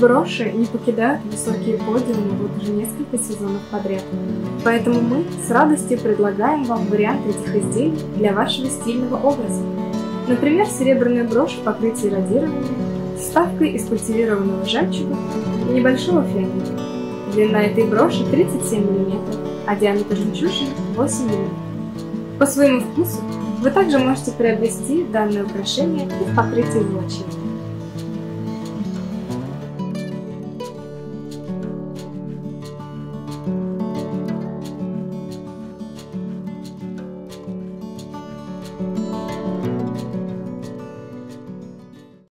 Броши не покидают высокие подиумы вот уже несколько сезонов подряд. Поэтому мы с радостью предлагаем вам вариант этих изделий для вашего стильного образа. Например, серебряная брошь в покрытии радирования с вставкой из культивированного жемчуга и небольшого фианита. Длина этой броши 37 мм, а диаметр жемчужины 8 мм. По своему вкусу вы также можете приобрести данное украшение и в покрытии золочения.